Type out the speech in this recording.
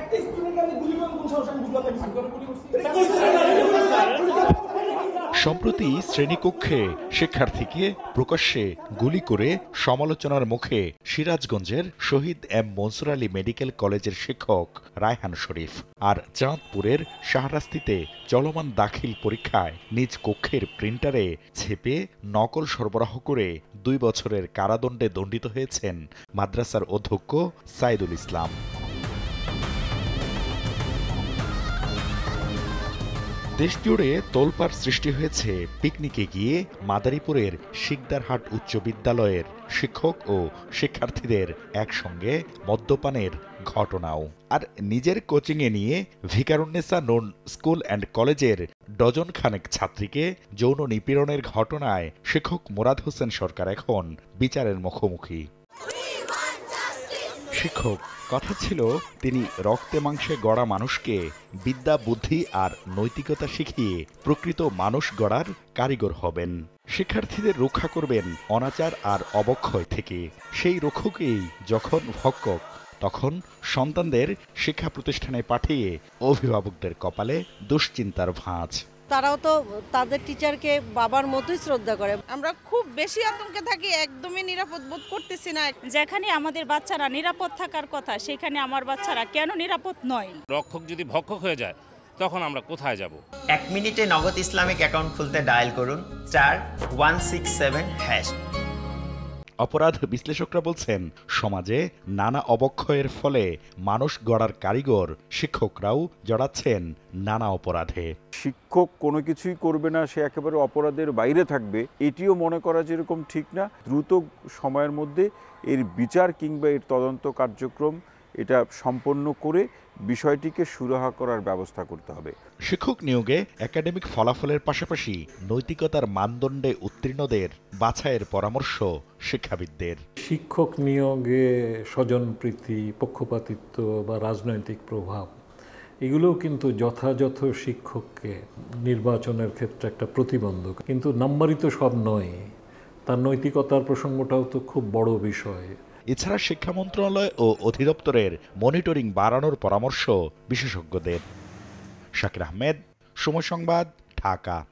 একটা গুলি কোন আমি বুঝলাম না। সম্প্রতি শ্রেণীকক্ষে শিক্ষার্থীকে প্রকাশ্যে গুলি করে সমালোচনার মুখে সিরাজগঞ্জের শহীদ এম মনসুর আলী মেডিকেল কলেজের শিক্ষক রায়হান শরীফ আর চাঁদপুরের শাহরাস্তিতে চলমান দাখিল পরীক্ষায় নিজ কক্ষের প্রিন্টারে ছেপে নকল সরবরাহ করে দুই বছরের কারাদণ্ডে দণ্ডিত হয়েছেন মাদ্রাসার অধ্যক্ষ সাইদুল ইসলাম। দেশজুড়ে তোলপাড় সৃষ্টি হয়েছে পিকনিকে গিয়ে মাদারীপুরের শিকদারহাট উচ্চ বিদ্যালয়ের শিক্ষক ও শিক্ষার্থীদের একসঙ্গে মদ্যপানের ঘটনাও। আর নিজের কোচিংয়ে নিয়ে ভিকারুন্নেসা নুন স্কুল অ্যান্ড কলেজের ডজন খানেক ছাত্রীকে যৌন নিপীড়নের ঘটনায় শিক্ষক মোরাদ হোসেন সরকার এখন বিচারের মুখোমুখি। শিক্ষক। কথা ছিল, তিনি রক্তে মাংসে গড়া মানুষকে বিদ্যা, বুদ্ধি আর নৈতিকতা শিখিয়ে প্রকৃত মানুষ গড়ার কারিগর হবেন। শিক্ষার্থীদের রক্ষা করবেন অনাচার আর অবক্ষয় থেকে। সেই রক্ষকেই যখন ভক্ষক, তখন সন্তানদের শিক্ষা প্রতিষ্ঠানে পাঠিয়ে অভিভাবকদের কপালে দুশ্চিন্তার ভাঁজ। তারাও তো তাদের টিচারকে বাবার মতোই শ্রদ্ধা করে। আমরা খুব বেশি আতঙ্কে থাকি একদমই নিরাপদ বোধ করতেছি না। যেখানে আমাদের বাচ্চারা নিরাপদ থাকার কথা সেখানে আমার বাচ্চারা কেন নিরাপদ নয়? রক্ষক যদি ভক্ষক হয়ে যায় তখন আমরা কোথায় যাব? এক মিনিটে নগদ ইসলামিক অ্যাকাউন্ট খুলতে ডায়াল করুন চার ওয়ান সিক্স সেভেন হ্যাশ অপরাধ বিশ্লেষকরা বলছেন, সমাজে নানা অবক্ষয়ের ফলে মানুষ গড়ার কারিগর, শিক্ষকরাও জড়াচ্ছেন নানা অপরাধে। শিক্ষক কোনো কিছুই করবে না, সে একেবারে অপরাধের বাইরে থাকবে, এটিও মনে করা যেরকম ঠিক না। দ্রুত সময়ের মধ্যে এর বিচার কিংবা এর তদন্ত কার্যক্রম এটা সম্পন্ন করে বিষয়টিকে সুরাহা করার ব্যবস্থা করতে হবে। শিক্ষক নিয়োগে একাডেমিক ফলাফলের পাশাপাশি নৈতিকতার মানদণ্ডে উত্তীর্ণদের বাছাইয়ের পরামর্শ শিক্ষাবিদদের। শিক্ষক নিয়োগে স্বজনপ্রীতি পক্ষপাতিত্ব বা রাজনৈতিক প্রভাব এগুলোও কিন্তু যথাযথ শিক্ষককে নির্বাচনের ক্ষেত্রে একটা প্রতিবন্ধক। কিন্তু নাম্বারই তো সব নয়। তার নৈতিকতার প্রসঙ্গটাও তো খুব বড় বিষয়। এছাড়া শিক্ষা মন্ত্রণালয় ও অধিদপ্তরের মনিটরিং বাড়ানোর পরামর্শ বিশেষজ্ঞদের। শাকির আহমেদ সময় সংবাদ ঢাকা।